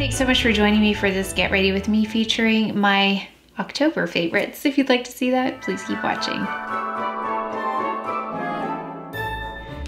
thanks so much for joining me for this Get Ready With Me featuring my October favorites. If you'd like to see that, please keep watching.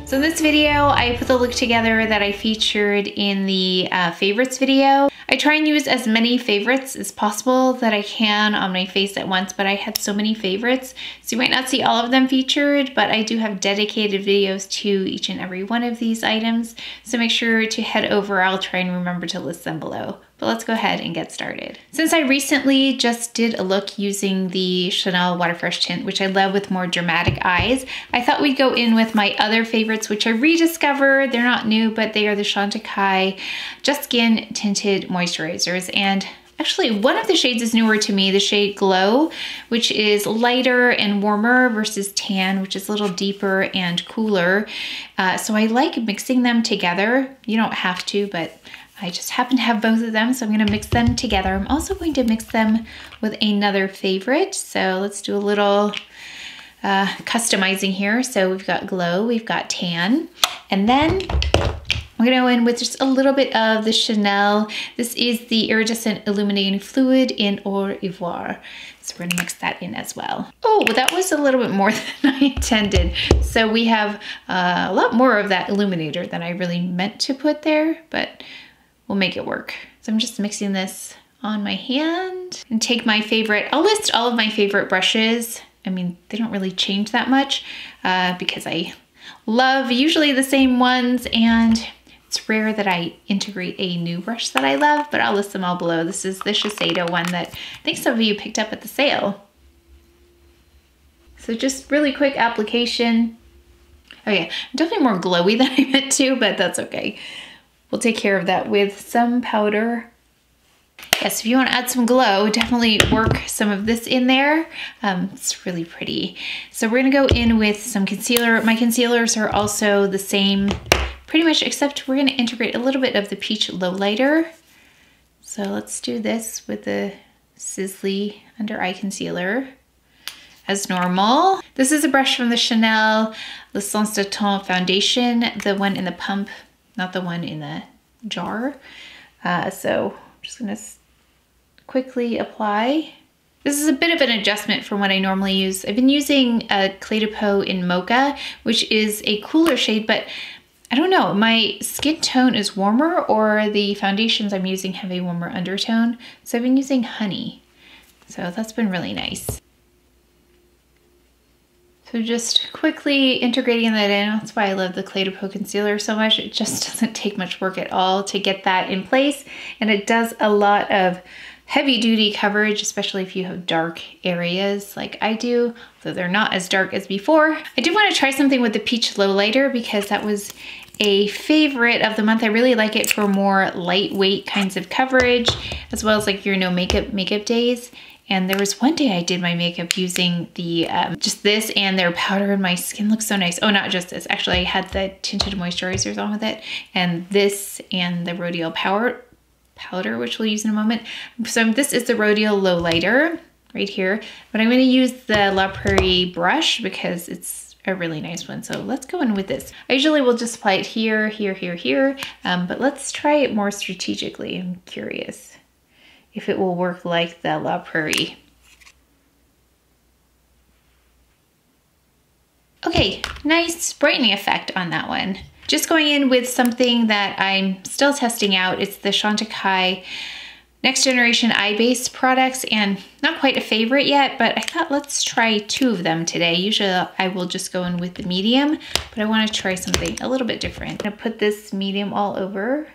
So in this video, I put the look together that I featured in the uh, favorites video. I try and use as many favorites as possible that I can on my face at once, but I had so many favorites, so you might not see all of them featured, but I do have dedicated videos to each and every one of these items, so make sure to head over. I'll try and remember to list them below. But let's go ahead and get started. Since I recently just did a look using the Chanel Waterfresh tint, which I love with more dramatic eyes, I thought we'd go in with my other favorites, which I rediscovered. They're not new, but they are the Chantecaille Just Skin Tinted Moisturizers. And Actually, one of the shades is newer to me, the shade Glow, which is lighter and warmer versus Tan, which is a little deeper and cooler. Uh, so I like mixing them together. You don't have to, but I just happen to have both of them, so I'm gonna mix them together. I'm also going to mix them with another favorite. So let's do a little uh, customizing here. So we've got glow, we've got tan, and then I'm gonna go in with just a little bit of the Chanel. This is the iridescent illuminating fluid in Or Ivoire. So we're gonna mix that in as well. Oh, that was a little bit more than I intended. So we have uh, a lot more of that illuminator than I really meant to put there, but we'll make it work. So I'm just mixing this on my hand and take my favorite, I'll list all of my favorite brushes. I mean, they don't really change that much uh, because I love usually the same ones and it's rare that I integrate a new brush that I love, but I'll list them all below. This is the Shiseido one that I think some of you picked up at the sale. So just really quick application. Oh yeah, definitely more glowy than I meant to, but that's okay. We'll take care of that with some powder. Yes, if you want to add some glow, definitely work some of this in there. Um, it's really pretty. So we're gonna go in with some concealer. My concealers are also the same, pretty much, except we're gonna integrate a little bit of the Peach Lowlighter. So let's do this with the Sisley Under Eye Concealer as normal. This is a brush from the Chanel L'Essence de Teint Foundation, the one in the pump not the one in the jar. Uh, so I'm just gonna quickly apply. This is a bit of an adjustment from what I normally use. I've been using a Clé de Peau in Mocha, which is a cooler shade, but I don't know, my skin tone is warmer or the foundations I'm using have a warmer undertone. So I've been using honey. So that's been really nice. So just quickly integrating that in. That's why I love the de Peau concealer so much. It just doesn't take much work at all to get that in place. And it does a lot of heavy duty coverage, especially if you have dark areas like I do, though they're not as dark as before. I do want to try something with the Peach Lowlighter because that was a favorite of the month. I really like it for more lightweight kinds of coverage, as well as like your no makeup makeup days. And there was one day I did my makeup using the um, just this and their powder and my skin looks so nice. Oh, not just this. Actually, I had the tinted moisturizers on with it and this and the Rodial Power powder, which we'll use in a moment. So this is the Rodial Lowlighter right here, but I'm gonna use the La Prairie brush because it's a really nice one. So let's go in with this. I usually will just apply it here, here, here, here, um, but let's try it more strategically. I'm curious if it will work like the La Prairie. Okay, nice brightening effect on that one. Just going in with something that I'm still testing out. It's the Chantecaille Next Generation Eye Base products and not quite a favorite yet, but I thought let's try two of them today. Usually I will just go in with the medium, but I wanna try something a little bit different. I'm gonna put this medium all over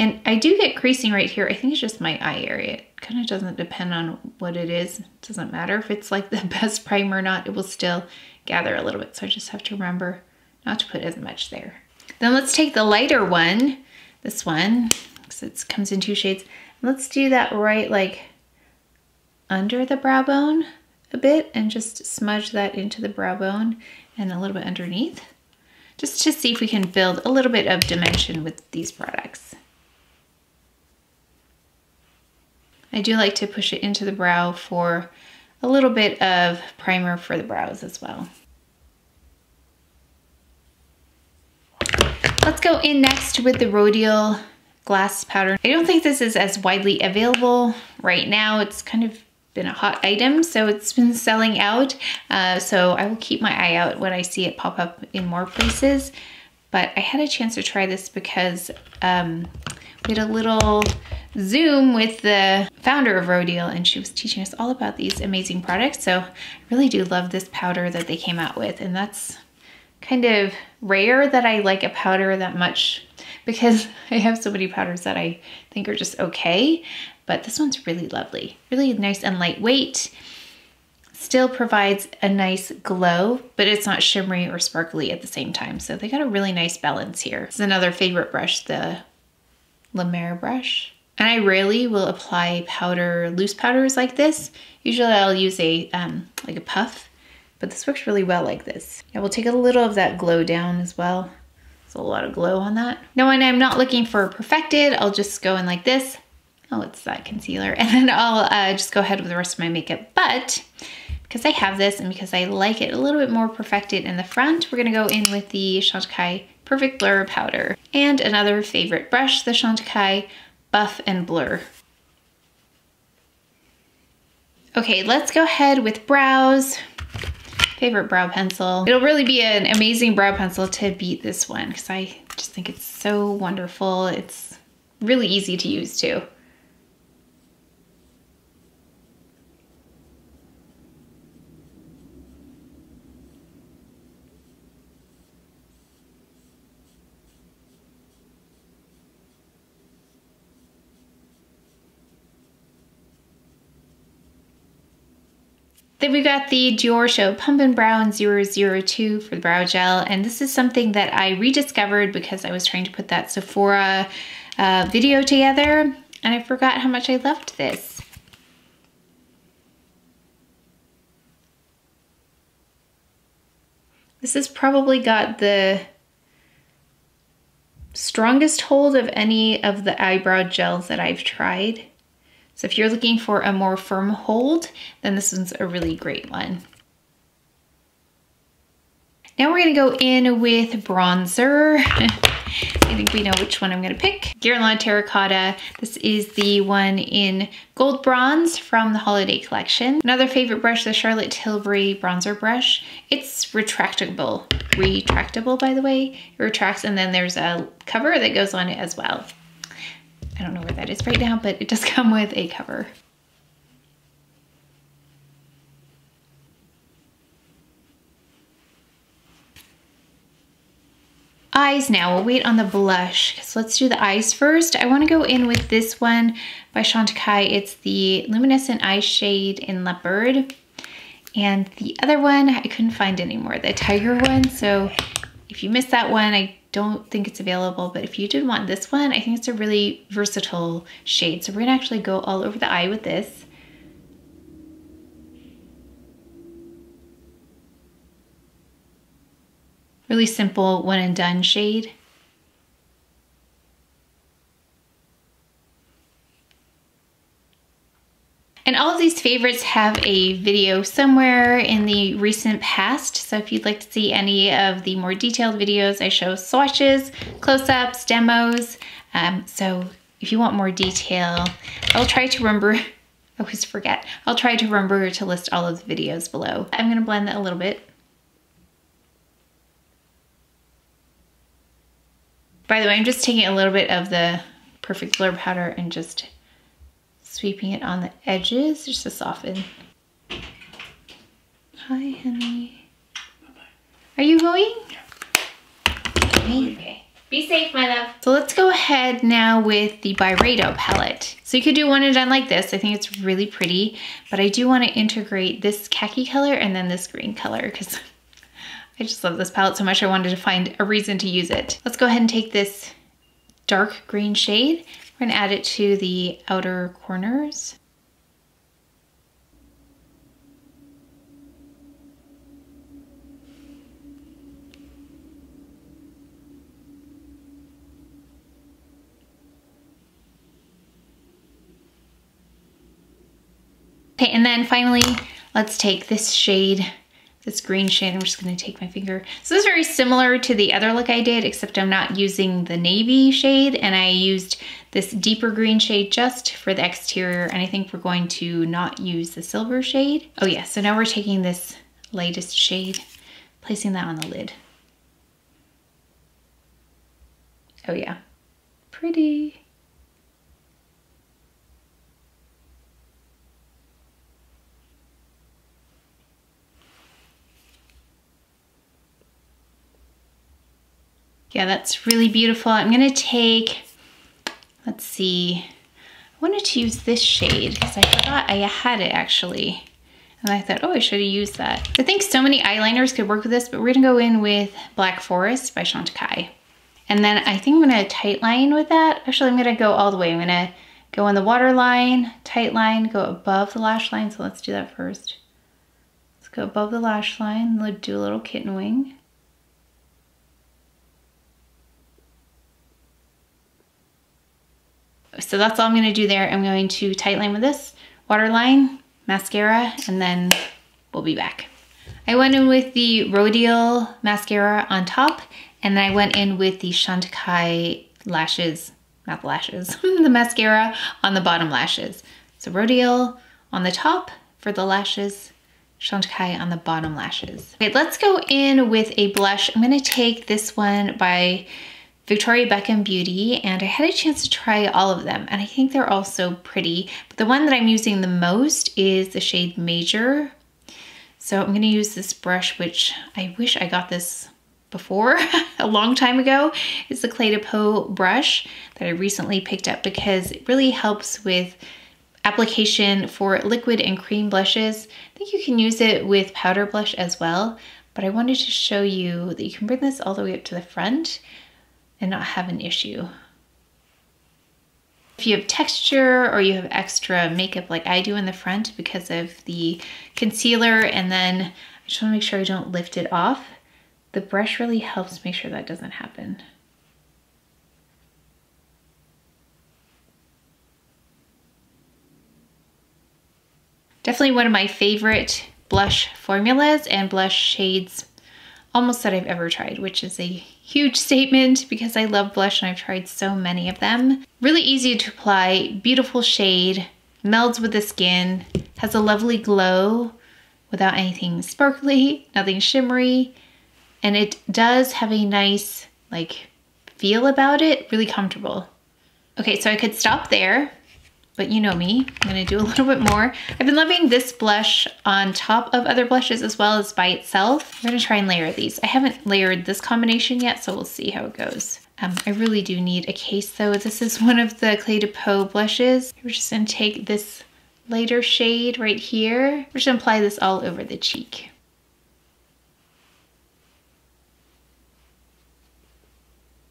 And I do get creasing right here. I think it's just my eye area. It kind of doesn't depend on what it is. It doesn't matter if it's like the best primer or not, it will still gather a little bit. So I just have to remember not to put as much there. Then let's take the lighter one, this one, because it comes in two shades. Let's do that right like under the brow bone a bit and just smudge that into the brow bone and a little bit underneath just to see if we can build a little bit of dimension with these products. I do like to push it into the brow for a little bit of primer for the brows as well. Let's go in next with the Rodial glass powder. I don't think this is as widely available right now. It's kind of been a hot item, so it's been selling out. Uh, so I will keep my eye out when I see it pop up in more places. But I had a chance to try this because um, we had a little Zoom with the founder of Rodial and she was teaching us all about these amazing products. So I really do love this powder that they came out with and that's kind of rare that I like a powder that much because I have so many powders that I think are just okay, but this one's really lovely. Really nice and lightweight. Still provides a nice glow, but it's not shimmery or sparkly at the same time. So they got a really nice balance here. Is another favorite brush, the La Mer brush. And I rarely will apply powder, loose powders like this. Usually I'll use a um, like a puff, but this works really well like this. I will take a little of that glow down as well. There's a lot of glow on that. Now when I'm not looking for perfected, I'll just go in like this. Oh, it's that concealer. And then I'll uh, just go ahead with the rest of my makeup. But because I have this and because I like it a little bit more perfected in the front, we're gonna go in with the Chantecaille Perfect Blur Powder. And another favorite brush, the Chantecaille Buff and Blur. Okay, let's go ahead with brows. Favorite brow pencil. It'll really be an amazing brow pencil to beat this one because I just think it's so wonderful. It's really easy to use too. Then we got the Dior Show Pump and Brow 002 for the brow gel. And this is something that I rediscovered because I was trying to put that Sephora uh, video together. And I forgot how much I loved this. This has probably got the strongest hold of any of the eyebrow gels that I've tried. So if you're looking for a more firm hold, then this one's a really great one. Now we're gonna go in with bronzer. I think we know which one I'm gonna pick. Guerlain Terracotta. This is the one in gold bronze from the holiday collection. Another favorite brush, the Charlotte Tilbury bronzer brush. It's retractable, retractable by the way. It retracts and then there's a cover that goes on it as well. I don't know where that is right now, but it does come with a cover. Eyes now, we'll wait on the blush. So let's do the eyes first. I wanna go in with this one by Chantecaille. It's the Luminescent Eye Shade in Leopard. And the other one, I couldn't find anymore, the Tiger one. So if you missed that one, I don't think it's available, but if you did want this one, I think it's a really versatile shade. So we're gonna actually go all over the eye with this. Really simple one and done shade. And all of these favorites have a video somewhere in the recent past. So if you'd like to see any of the more detailed videos, I show swatches, close-ups, demos. Um, so if you want more detail, I'll try to remember, I always forget, I'll try to remember to list all of the videos below. I'm gonna blend that a little bit. By the way, I'm just taking a little bit of the Perfect Blur powder and just sweeping it on the edges just to soften. Hi, honey. Bye-bye. Are you going? Okay. Be safe, my love. So let's go ahead now with the Byredo palette. So you could do one and done like this. I think it's really pretty, but I do want to integrate this khaki color and then this green color because I just love this palette so much I wanted to find a reason to use it. Let's go ahead and take this dark green shade we're gonna add it to the outer corners. Okay, and then finally, let's take this shade this green shade. I'm just gonna take my finger. So this is very similar to the other look I did, except I'm not using the navy shade and I used this deeper green shade just for the exterior. And I think we're going to not use the silver shade. Oh yeah, so now we're taking this lightest shade, placing that on the lid. Oh yeah, pretty. Yeah, that's really beautiful. I'm gonna take, let's see, I wanted to use this shade because I forgot I had it actually. And I thought, oh, I should have used that. I think so many eyeliners could work with this, but we're gonna go in with Black Forest by Chantecaille. And then I think I'm gonna tight line with that. Actually, I'm gonna go all the way. I'm gonna go on the water line, tight line, go above the lash line. So let's do that first. Let's go above the lash line, do a little kitten wing. So that's all I'm gonna do there. I'm going to tight line with this, waterline, mascara, and then we'll be back. I went in with the Rodial mascara on top, and then I went in with the Chantecaille lashes, not the lashes, the mascara on the bottom lashes. So Rodial on the top for the lashes, Chantecaille on the bottom lashes. Okay, let's go in with a blush. I'm gonna take this one by Victoria Beckham Beauty and I had a chance to try all of them and I think they're all so pretty. But the one that I'm using the most is the shade Major. So I'm gonna use this brush, which I wish I got this before a long time ago. It's the Clé de Peau brush that I recently picked up because it really helps with application for liquid and cream blushes. I think you can use it with powder blush as well, but I wanted to show you that you can bring this all the way up to the front and not have an issue. If you have texture or you have extra makeup like I do in the front because of the concealer and then I just wanna make sure I don't lift it off, the brush really helps make sure that doesn't happen. Definitely one of my favorite blush formulas and blush shades almost that I've ever tried, which is a huge statement because I love blush and I've tried so many of them. Really easy to apply, beautiful shade, melds with the skin, has a lovely glow without anything sparkly, nothing shimmery, and it does have a nice like feel about it, really comfortable. Okay, so I could stop there but you know me, I'm gonna do a little bit more. I've been loving this blush on top of other blushes as well as by itself. I'm gonna try and layer these. I haven't layered this combination yet, so we'll see how it goes. Um, I really do need a case though. This is one of the Clé de Peau blushes. We're just gonna take this lighter shade right here. We're just gonna apply this all over the cheek.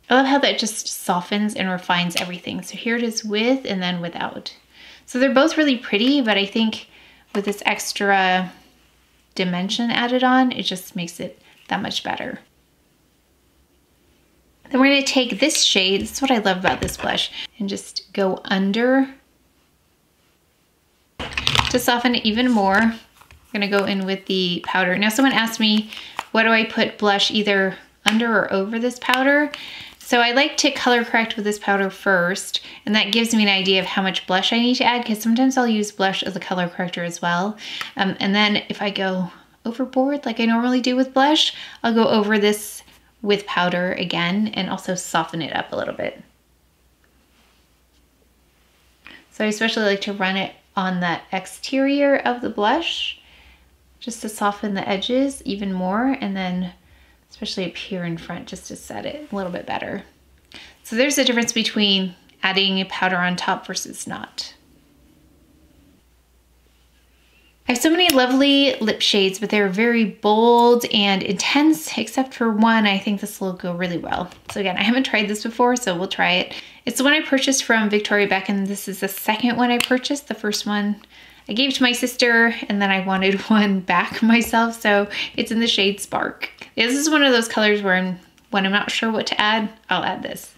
I love how that just softens and refines everything. So here it is with and then without. So they're both really pretty, but I think with this extra dimension added on, it just makes it that much better. Then we're gonna take this shade, this is what I love about this blush, and just go under to soften it even more. I'm gonna go in with the powder. Now someone asked me, what do I put blush either under or over this powder? So I like to color correct with this powder first, and that gives me an idea of how much blush I need to add, because sometimes I'll use blush as a color corrector as well. Um, and then if I go overboard like I normally do with blush, I'll go over this with powder again and also soften it up a little bit. So I especially like to run it on the exterior of the blush just to soften the edges even more and then especially up here in front just to set it a little bit better. So there's a difference between adding a powder on top versus not. I have so many lovely lip shades, but they're very bold and intense, except for one. I think this will go really well. So again, I haven't tried this before, so we'll try it. It's the one I purchased from Victoria Beckham. This is the second one I purchased. The first one I gave to my sister and then I wanted one back myself. So it's in the shade Spark. This is one of those colors where when I'm not sure what to add, I'll add this.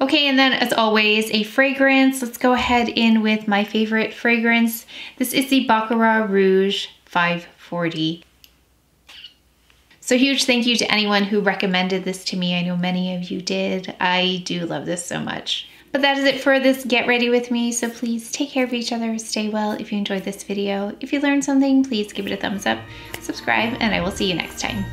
Okay, and then as always, a fragrance. Let's go ahead in with my favorite fragrance. This is the Baccarat Rouge 540. So huge thank you to anyone who recommended this to me. I know many of you did. I do love this so much. But that is it for this Get Ready With Me, so please take care of each other, stay well if you enjoyed this video. If you learned something, please give it a thumbs up, subscribe, and I will see you next time.